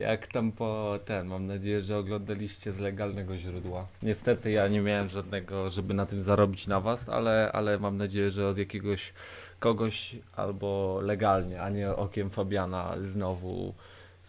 Jak tam po ten, mam nadzieję, że oglądaliście z legalnego źródła. Niestety ja nie miałem żadnego, żeby na tym zarobić na was, ale, ale mam nadzieję, że od jakiegoś kogoś albo legalnie, a nie okiem Fabiana znowu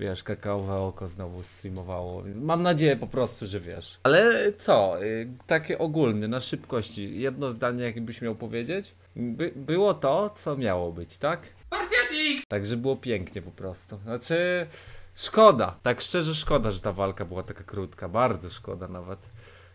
wiesz, kakaowe oko znowu streamowało. Mam nadzieję po prostu, że wiesz. Ale co, y, takie ogólne, na szybkości, jedno zdanie jakbyś miał powiedzieć? By, było to, co miało być, tak? Także było pięknie po prostu. Znaczy, szkoda, tak szczerze szkoda, że ta walka była taka krótka, bardzo szkoda nawet.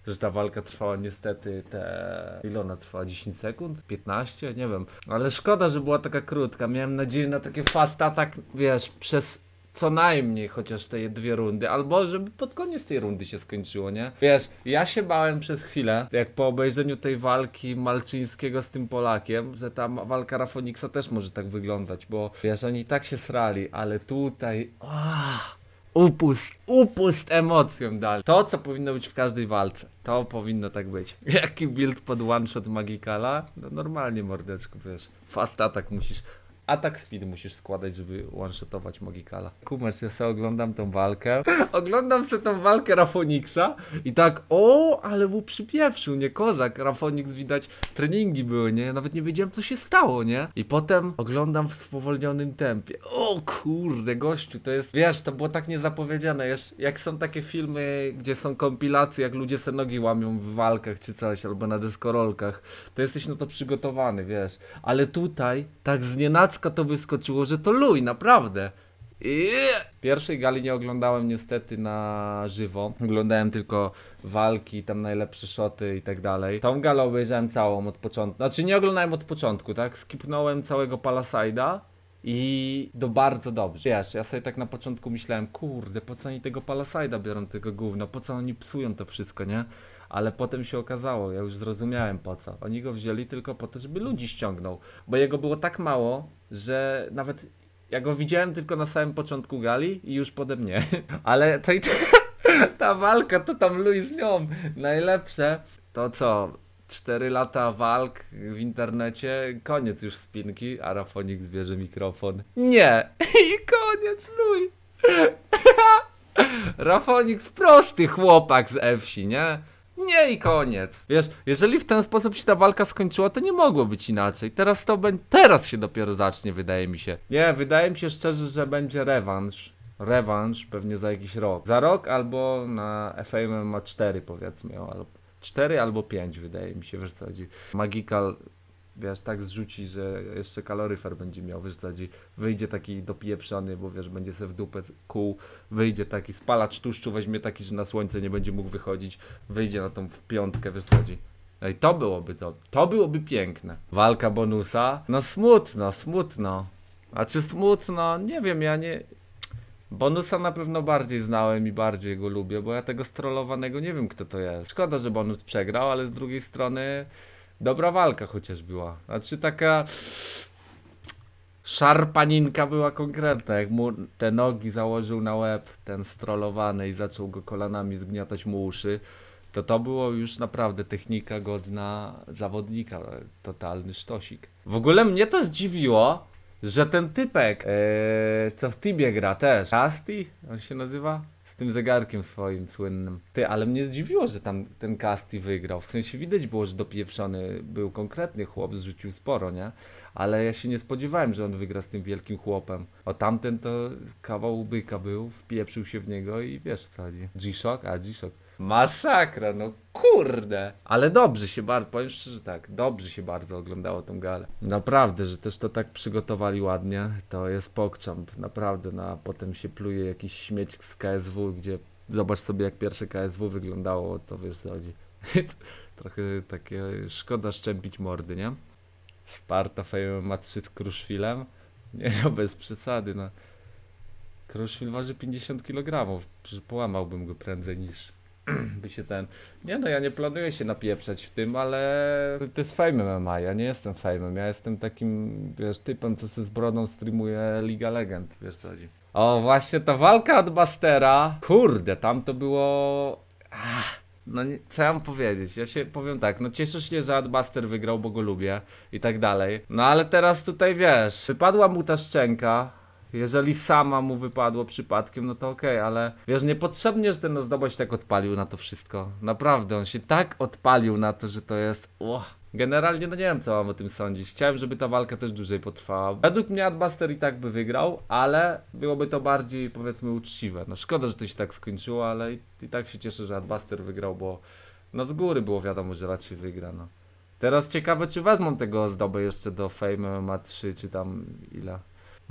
Że ta walka trwała niestety te. Ile ona trwała? 10 sekund? 15? Nie wiem. Ale szkoda, że była taka krótka. Miałem nadzieję na takie fast attack, wiesz, przez co najmniej chociaż te dwie rundy, albo żeby pod koniec tej rundy się skończyło, nie? Wiesz, ja się bałem przez chwilę, jak po obejrzeniu tej walki Malczyńskiego z tym Polakiem, że ta walka Rafoniksa też może tak wyglądać, bo wiesz, oni tak się srali, ale tutaj... Ah, upust, upust emocją dali. To, co powinno być w każdej walce. To powinno tak być. Jaki build pod one shot Magikala? No normalnie mordeczku, wiesz. Fast attack musisz Atak speed musisz składać, żeby one-shotować Magikala. Kumasz, ja sobie oglądam tą walkę. oglądam sobie tą walkę Rafoniksa i tak, o, ale mu przypieprzył, nie kozak. Rafonix widać, treningi były, nie? Ja nawet nie wiedziałem, co się stało, nie? I potem oglądam w spowolnionym tempie. O kurde, gościu, to jest, wiesz, to było tak niezapowiedziane. Jak są takie filmy, gdzie są kompilacje, jak ludzie se nogi łamią w walkach czy coś, albo na deskorolkach, to jesteś na to przygotowany, wiesz. Ale tutaj, tak to wyskoczyło, że to luj, naprawdę. Pierwszej gali nie oglądałem niestety na żywo. Oglądałem tylko walki, tam najlepsze szoty i tak dalej. Tą galę obejrzałem całą od początku. Znaczy nie oglądałem od początku, tak? Skipnąłem całego Palaside'a. I do bardzo dobrze. Wiesz, ja sobie tak na początku myślałem, kurde, po co oni tego Palaside'a biorą, tego gówno, po co oni psują to wszystko, nie? Ale potem się okazało, ja już zrozumiałem po co. Oni go wzięli tylko po to, żeby ludzi ściągnął, bo jego było tak mało, że nawet ja go widziałem tylko na samym początku gali i już pode mnie. Ale ta, ta walka, to tam Luis z nią najlepsze. To co, 4 lata walk w internecie, koniec już spinki, a Rafonik zbierze mikrofon. Nie! I koniec, Luis! Rafonik prosty chłopak z wsi, nie? Nie i koniec. Wiesz, jeżeli w ten sposób się ta walka skończyła, to nie mogło być inaczej. Teraz to będzie. Teraz się dopiero zacznie, wydaje mi się. Nie, wydaje mi się szczerze, że będzie rewanż. Rewanż pewnie za jakiś rok. Za rok albo na FAM ma 4 powiedzmy, albo 4 albo 5 wydaje mi się, wiesz co chodzi. Magical wiesz, tak zrzuci, że jeszcze kaloryfer będzie miał, wiesz, chodzi. wyjdzie taki dopieprzony, bo wiesz, będzie se w dupę kół, wyjdzie taki spalacz tłuszczu, weźmie taki, że na słońce nie będzie mógł wychodzić, wyjdzie na tą w piątkę, wiesz. No i to byłoby to, to byłoby piękne. Walka bonusa, no smutno, smutno. A czy smutno? Nie wiem, ja nie... Bonusa na pewno bardziej znałem i bardziej go lubię, bo ja tego strollowanego nie wiem kto to jest. Szkoda, że bonus przegrał, ale z drugiej strony dobra walka chociaż była. Znaczy taka szarpaninka była konkretna, jak mu te nogi założył na łeb, ten strollowany i zaczął go kolanami zgniatać mu uszy, to to było już naprawdę technika godna zawodnika, totalny sztosik. W ogóle mnie to zdziwiło, że ten typek, ee, co w Tibie gra też, Casti, on się nazywa? Tym zegarkiem swoim słynnym. Ty, ale mnie zdziwiło, że tam ten Casti wygrał. W sensie widać było, że dopieprzony był konkretny chłop, zrzucił sporo, nie? Ale ja się nie spodziewałem, że on wygra z tym wielkim chłopem. O tamten to kawał byka był, wpieprzył się w niego i wiesz co chodzi. G-Shock? A, G-Shock. Masakra, no kurde. Ale dobrze się bardzo, powiem szczerze tak, dobrze się bardzo oglądało tą galę. Naprawdę, że też to tak przygotowali ładnie, to jest pokczamp. Naprawdę, no, a potem się pluje jakiś śmieć z KSW, gdzie zobacz sobie jak pierwsze KSW wyglądało, to wiesz co chodzi. Trochę takie szkoda szczępić mordy, nie? Sparta ma 3 z Kruszwilem. Nie no, bez przesady, no. Kruszwil waży 50 kg, połamałbym go prędzej niż by się ten... Nie no, ja nie planuję się napieprzać w tym, ale to jest Fame MMA, ja nie jestem Fame'em, ja jestem takim, wiesz, typem, co sobie z brodą streamuje Liga Legend, wiesz co chodzi. O, właśnie ta walka od Bastera, kurde, tam to było... Ach. No nie, co ja mam powiedzieć? Ja się powiem tak, no cieszę się, że Adbuster wygrał, bo go lubię i tak dalej. No ale teraz tutaj wiesz, wypadła mu ta szczęka, Jeżeli sama mu wypadło przypadkiem, no to okej, ale wiesz, niepotrzebnie, że ten ozdoboś tak odpalił na to wszystko. Naprawdę, on się tak odpalił na to, że to jest... Generalnie no nie wiem co mam o tym sądzić. Chciałem, żeby ta walka też dłużej potrwała. Według mnie Adbuster i tak by wygrał, ale byłoby to bardziej powiedzmy uczciwe. No szkoda, że to się tak skończyło, ale i, i tak się cieszę, że Adbuster wygrał, bo no z góry było wiadomo, że raczej wygra, no. Teraz ciekawe, czy wezmą tego ozdobę jeszcze do Fame ma 3, czy tam ile.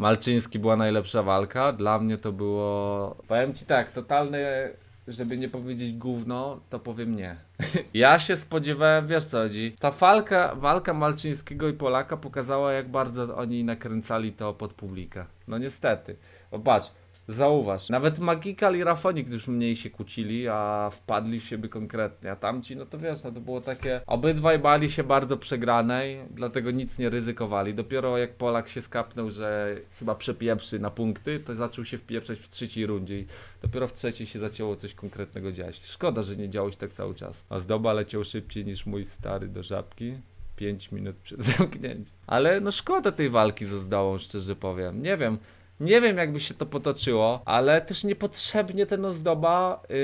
Malczyński była najlepsza walka. Dla mnie to było. Powiem ci tak, totalne, żeby nie powiedzieć gówno, to powiem nie. ja się spodziewałem, wiesz co chodzi. Ta walka, walka Malczyńskiego i Polaka pokazała, jak bardzo oni nakręcali to pod publikę. No niestety. O, patrz, Zauważ, nawet Magical i Rafonik już mniej się kłócili, a wpadli w siebie konkretnie, a tamci, no to wiesz, no to było takie, obydwaj bali się bardzo przegranej, dlatego nic nie ryzykowali. Dopiero jak Polak się skapnął, że chyba przepieprzy na punkty, to zaczął się wpieprzać w trzeciej rundzie i dopiero w trzeciej się zaczęło coś konkretnego dziać. Szkoda, że nie działo się tak cały czas. A Zdoba leciał szybciej niż mój stary do żabki. 5 minut przed zamknięciem. Ale no szkoda tej walki ze Zdołą, szczerze powiem. Nie wiem, nie wiem, jakby się to potoczyło, ale też niepotrzebnie ten ozdoba, yy,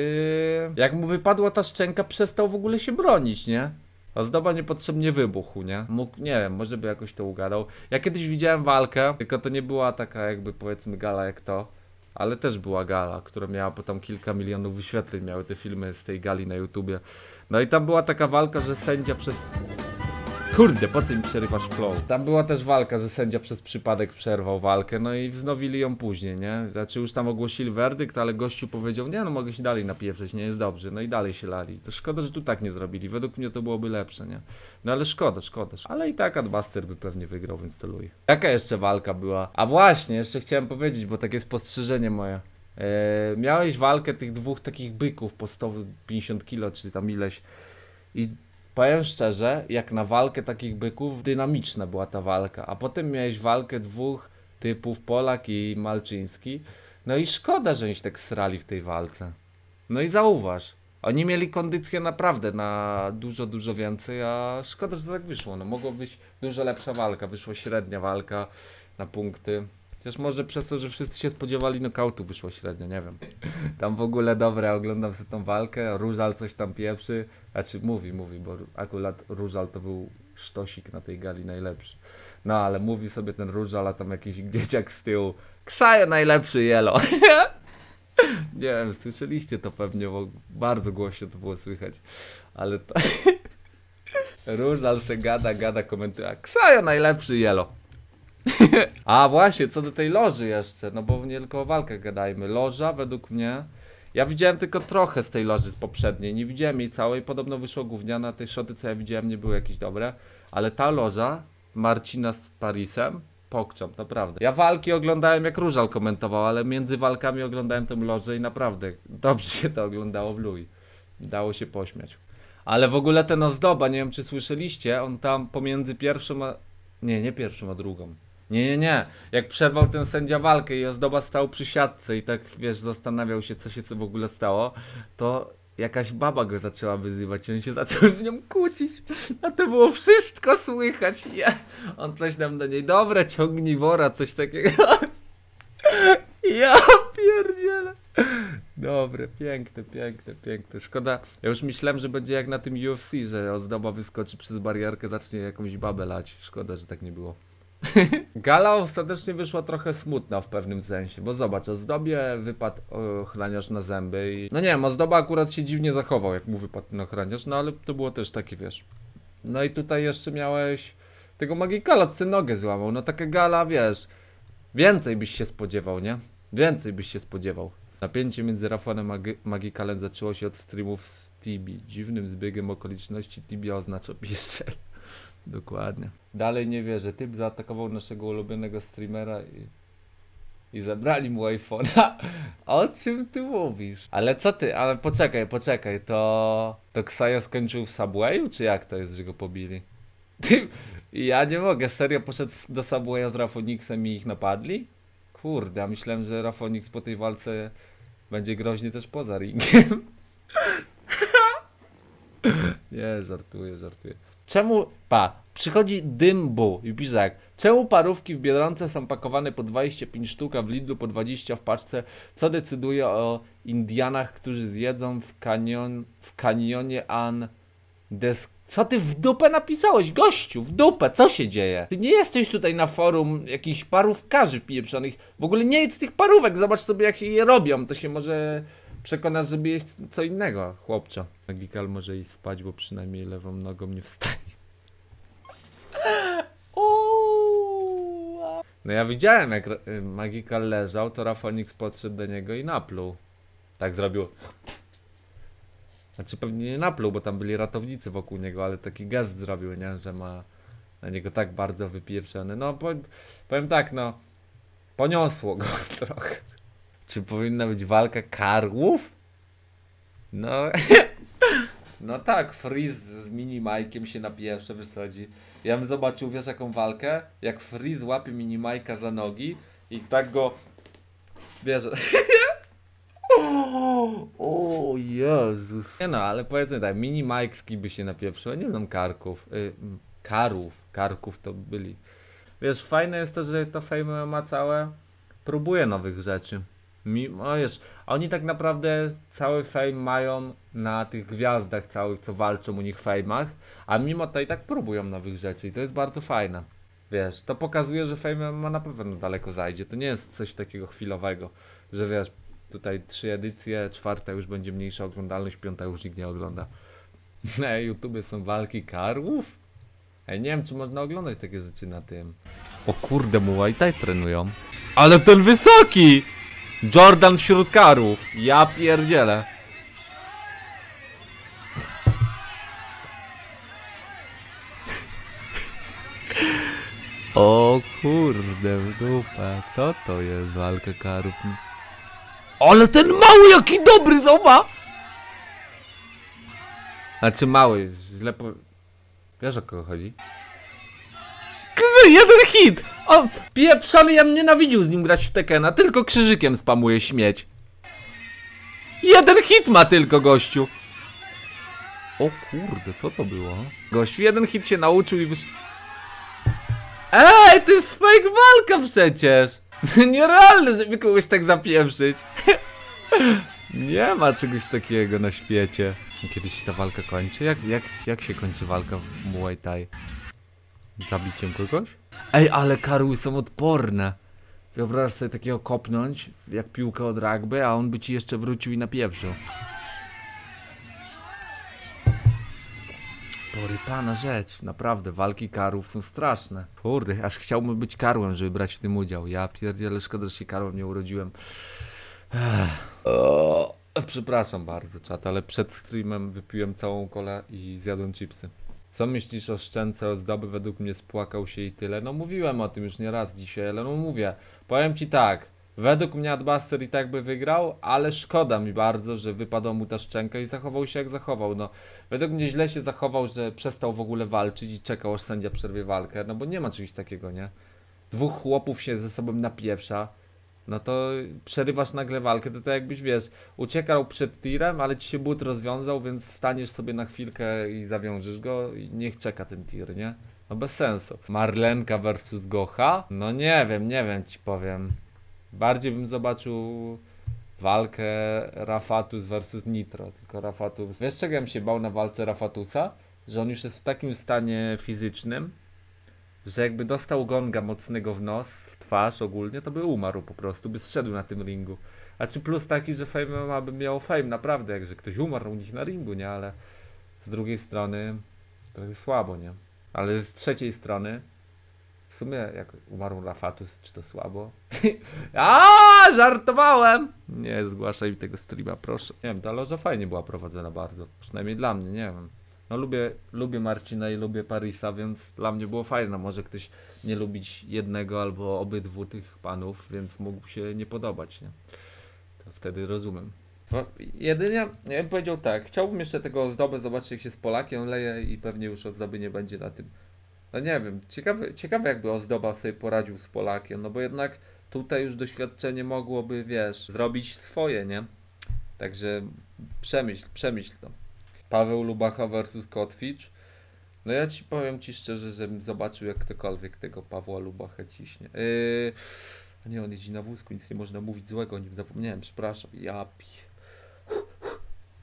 jak mu wypadła ta szczęka, przestał w ogóle się bronić, nie? Ozdoba niepotrzebnie wybuchł, nie? Mógł, nie wiem, może by jakoś to ugadał. Ja kiedyś widziałem walkę, tylko to nie była taka jakby powiedzmy gala jak to, ale też była gala, która miała potem kilka milionów wyświetleń, miały te filmy z tej gali na YouTubie. No i tam była taka walka, że sędzia przez... Kurde, po co mi przerywasz flow? Tam była też walka, że sędzia przez przypadek przerwał walkę, no i wznowili ją później, nie? Znaczy już tam ogłosili werdykt, ale gościu powiedział, nie no mogę się dalej napieprzeć, nie jest dobrze, no i dalej się lali. To szkoda, że tu tak nie zrobili, według mnie to byłoby lepsze, nie? No ale szkoda, szkoda. Ale i tak Adbuster by pewnie wygrał, więc to luj. Jaka jeszcze walka była? A właśnie, jeszcze chciałem powiedzieć, bo takie spostrzeżenie moje. Eee, miałeś walkę tych dwóch takich byków po 150 kilo, czy tam ileś. I Powiem szczerze, jak na walkę takich byków, dynamiczna była ta walka. A potem miałeś walkę dwóch typów, Polak i Malczyński. No i szkoda, że oni tak srali w tej walce. No i zauważ, oni mieli kondycję naprawdę na dużo, dużo więcej, a szkoda, że tak wyszło. No mogło być dużo lepsza walka, wyszła średnia walka na punkty. Chociaż może przez to, że wszyscy się spodziewali nokautu wyszło średnio, nie wiem. Tam w ogóle dobre, oglądam sobie tą walkę, Różal coś tam pieprzy, znaczy mówi, mówi, bo akurat Różal to był sztosik na tej gali najlepszy. No ale mówi sobie ten Różal, a tam jakiś dzieciak z tyłu, Ksajo najlepszy jelo. nie wiem, słyszeliście to pewnie, bo bardzo głośno to było słychać, ale to... Różal se gada, gada, komentuje, Ksajo najlepszy jelo. A właśnie, co do tej loży jeszcze, no bo nie tylko o walkę gadajmy. Loża według mnie, ja widziałem tylko trochę z tej loży poprzedniej, nie widziałem jej całej, podobno wyszło gówniana, te szoty co ja widziałem nie były jakieś dobre, ale ta loża Marcina z Parisem, pokczam, naprawdę. Ja walki oglądałem jak Różal komentował, ale między walkami oglądałem tę lożę i naprawdę dobrze się to oglądało w Lui. Dało się pośmiać. Ale w ogóle ten ozdoba, nie wiem czy słyszeliście, on tam pomiędzy pierwszą a... Nie, nie pierwszą, a drugą. Nie, nie, nie. Jak przerwał ten sędzia walkę i Ozdoba stał przy siatce i tak, wiesz, zastanawiał się, co się co w ogóle stało, to jakaś baba go zaczęła wyzywać i on się zaczął z nią kłócić. A to było wszystko słychać. Ja. On coś nam do niej, dobra, ciągnij wora, coś takiego. Ja pierdzielę. Dobre, piękne, piękne, piękne. Szkoda, ja już myślałem, że będzie jak na tym UFC, że Ozdoba wyskoczy przez barierkę, zacznie jakąś babę lać. Szkoda, że tak nie było. Gala ostatecznie wyszła trochę smutna w pewnym sensie, bo zobacz, Ozdobie wypadł ochraniarz na zęby i... No nie wiem, Ozdoba akurat się dziwnie zachował, jak mu wypadł ten ochraniarz, no ale to było też takie, wiesz... No i tutaj jeszcze miałeś tego Magikala, co nogę złamał, no taka gala, wiesz... Więcej byś się spodziewał, nie? Więcej byś się spodziewał. Napięcie między Rafanem a Magikalem zaczęło się od streamów z Tibi. Dziwnym zbiegiem okoliczności Tibi oznacza piszczel. Dokładnie. Dalej nie wierzę. Typ zaatakował naszego ulubionego streamera i, i zabrali mu iPhone'a. O czym ty mówisz? Ale co ty? Ale poczekaj, poczekaj. To, to Ksajo skończył w Subwayu? Czy jak to jest, że go pobili? Ty, ja nie mogę. Serio poszedł do Subwaya z Rafonixem i ich napadli? Kurde, a myślałem, że Rafonix po tej walce będzie groźny też poza ringiem. nie, żartuję, żartuję. Czemu, pa, Przychodzi Dymbu i pisze tak. Czemu parówki w Biedronce są pakowane po 25 sztuk, a w Lidlu po 20 w paczce? Co decyduje o Indianach, którzy zjedzą w, kanion, w kanionie An Des... Co ty w dupę napisałeś, gościu? W dupę, co się dzieje? Ty nie jesteś tutaj na forum jakichś parówkarzy pieprzonych. W ogóle nie jedz tych parówek, zobacz sobie jak je robią. To się może przekonasz, żeby jeść co innego, chłopcze. Magikal może iść spać, bo przynajmniej lewą nogą nie wstanie. No ja widziałem jak y, Magikal leżał, to Rafonix podszedł do niego i napluł. Tak zrobił. Znaczy pewnie nie napluł, bo tam byli ratownicy wokół niego, ale taki gest zrobił, nie? Że ma na niego tak bardzo wypieprzony. No powiem, powiem tak, no. Poniosło go trochę. Czy powinna być walka karłów? No. No tak, Freeze z mini Mike'iem się na pierwsze wysadzi. Ja bym zobaczył, wiesz jaką walkę? Jak Freeze łapie mini Mike'a za nogi i tak go... Wiesz... O Jezus. Nie no, ale powiedzmy tak, mini Mike'ski by się napieprzył. Ja nie znam karków. Y, karów. Karków to byli. Wiesz, fajne jest to, że to Fame ma całe próbuje nowych rzeczy. Mimo, wiesz, oni tak naprawdę cały fame mają na tych gwiazdach całych, co walczą u nich w fame'ach, a mimo to i tak próbują nowych rzeczy i to jest bardzo fajne. Wiesz, to pokazuje, że fame ma na pewno daleko zajdzie. To nie jest coś takiego chwilowego, że wiesz, tutaj trzy edycje, czwarta już będzie mniejsza oglądalność, piąta już nikt nie ogląda. Na YouTube są walki karłów? Ej, nie wiem, czy można oglądać takie rzeczy na tym. O kurde, Muay Thai trenują. Ale ten wysoki! Jordan wśród karów. Ja pierdzielę. O kurde, w dupę. Co to jest walka karów? Ale ten mały jaki dobry, zobacz! Znaczy mały, źle po... Wiesz o kogo chodzi? Jeden hit! O, pieprzony, ja nienawidził z nim grać w Tekena, tylko krzyżykiem spamuje śmieć. Jeden hit ma tylko, gościu. O kurde, co to było? Gościu, jeden hit się nauczył i wysz... Ej, to jest fake walka przecież! Nierealne, żeby kogoś tak zapieprzyć. Nie ma czegoś takiego na świecie. Kiedyś ta walka kończy? Jak, jak, jak się kończy walka w Muay Thai? Zabiciem kogoś? Ej, ale karły są odporne. Wyobraź sobie takiego kopnąć, jak piłkę od rugby, a on by ci jeszcze wrócił i napieprzył. Porypana rzecz, naprawdę, walki karów są straszne. Kurde, aż chciałbym być karłem, żeby brać w tym udział. Ja pierdzielę, szkoda, że się karłem nie urodziłem. Ech. Przepraszam bardzo, czat, ale przed streamem wypiłem całą kolę i zjadłem chipsy. Co myślisz o szczęce ozdoby? Według mnie spłakał się i tyle. No mówiłem o tym już nie raz dzisiaj, ale no mówię. Powiem ci tak. Według mnie Adbuster i tak by wygrał, ale szkoda mi bardzo, że wypadła mu ta szczęka i zachował się jak zachował. No, według mnie źle się zachował, że przestał w ogóle walczyć i czekał aż sędzia przerwie walkę, no bo nie ma czegoś takiego, nie? Dwóch chłopów się ze sobą napieprza, no to przerywasz nagle walkę, to tak jakbyś, wiesz, uciekał przed tirem, ale ci się but rozwiązał, więc staniesz sobie na chwilkę i zawiążesz go i niech czeka ten tir, nie? No bez sensu. Marlenka versus Gocha? No nie wiem, nie wiem ci powiem. Bardziej bym zobaczył walkę Rafatus versus Nitro, tylko Rafatus... Wiesz czego ja bym się bał na walce Rafatusa? Że on już jest w takim stanie fizycznym, że jakby dostał gonga mocnego w nos, twarz ogólnie, to by umarł po prostu, by zszedł na tym ringu. A czy plus taki, że Fame ma by miał fame, naprawdę, jak że ktoś umarł u nich na ringu, nie? Ale z drugiej strony jest słabo, nie? Ale z trzeciej strony w sumie jak umarł Rafatus, czy to słabo? A, żartowałem! Nie, zgłaszaj mi tego streama, proszę. Nie wiem, ta loża fajnie była prowadzona bardzo, przynajmniej dla mnie, nie wiem. No lubię, lubię Marcina i lubię Parisa, więc dla mnie było fajne. Może ktoś nie lubić jednego albo obydwu tych panów, więc mógł się nie podobać, nie? To wtedy rozumiem. No, jedynie, ja bym powiedział tak, chciałbym jeszcze tego ozdobę zobaczyć jak się z Polakiem leje i pewnie już ozdoby nie będzie na tym. No nie wiem, ciekawe, ciekawe jakby ozdoba sobie poradził z Polakiem, no bo jednak tutaj już doświadczenie mogłoby, wiesz, zrobić swoje, nie? Także przemyśl, przemyśl to. Paweł Lubacha versus Kotwicz. No ja ci powiem ci szczerze, żebym zobaczył jak ktokolwiek tego Pawła Lubachę ciśnie. Yy... Nie, on jeździ na wózku, nic nie można mówić złego o nim, zapomniałem, przepraszam. Ja.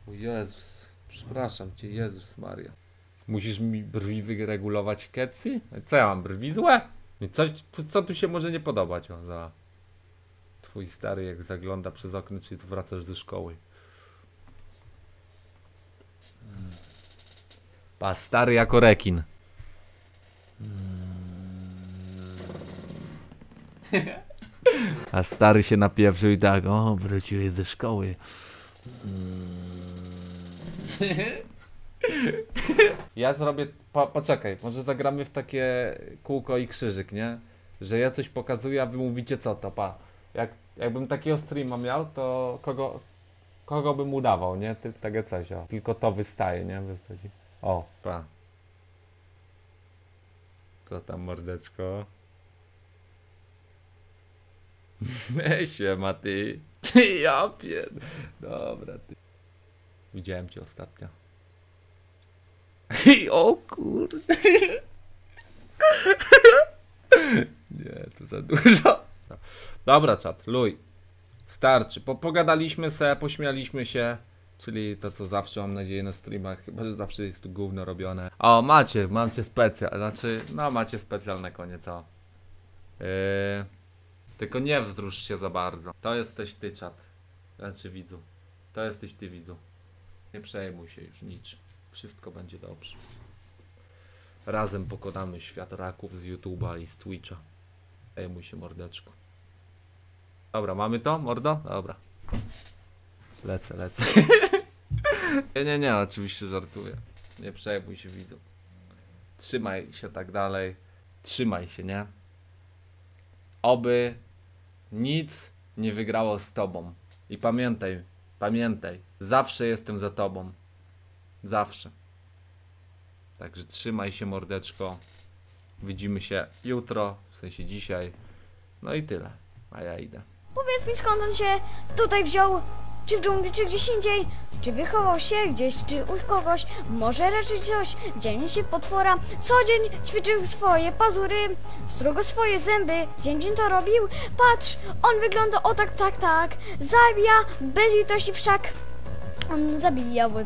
O Jezus, przepraszam cię, Jezus Maria. Musisz mi brwi wyregulować, Ketsy? Co ja mam, brwi złe? Co, co tu się może nie podobać? O, za... Twój stary jak zagląda przez okno, czy wracasz ze szkoły. Pa, stary jako rekin. A stary się napieprzył i tak, o, wróciłeś ze szkoły. Ja zrobię, po, poczekaj, może zagramy w takie kółko i krzyżyk, nie? Że ja coś pokazuję, a wy mówicie co to, pa. Jak, jakbym takiego streama miał, to kogo, kogo bym udawał, nie? Ty, takie coś, o. Tylko to wystaje, nie? Chodzi? O, pa. Co tam, mordeczko? Siema ty. Ja pierd... Dobra ty. Widziałem cię ostatnio. o kurde. Nie, to za dużo. Dobra, czat, luj. Starczy. Po, pogadaliśmy se, pośmialiśmy się. Czyli to, co zawsze mam nadzieję na streamach. Chyba, że zawsze jest tu gówno robione. O, macie, macie specjal. Znaczy, no macie specjalne koniec, o. Yy, tylko nie wzrusz się za bardzo. To jesteś ty, czat. Znaczy, widzu. To jesteś ty, widzu. Nie przejmuj się już niczym. Wszystko będzie dobrze. Razem pokonamy świat raków z YouTube'a i z Twitcha. Przejmuj się, mordeczko. Dobra, mamy to, mordo? Dobra. Lecę, lecę. nie, nie, nie, oczywiście żartuję. Nie przejmuj się, widzu. Trzymaj się tak dalej. Trzymaj się, nie? Oby nic nie wygrało z tobą. I pamiętaj, pamiętaj, zawsze jestem za tobą. Zawsze. Także trzymaj się, mordeczko. Widzimy się jutro, w sensie dzisiaj. No i tyle. A ja idę. Powiedz mi skąd on się tutaj wziął? Czy w dżungli, czy gdzieś indziej? Czy wychował się gdzieś, czy u kogoś? Może raczej coś? Dzień się potwora. Co dzień ćwiczył swoje pazury, strugo swoje zęby. Dzień dzień to robił. Patrz, on wygląda o tak, tak, tak. Zabija bez litości wszak. On zabija łypę.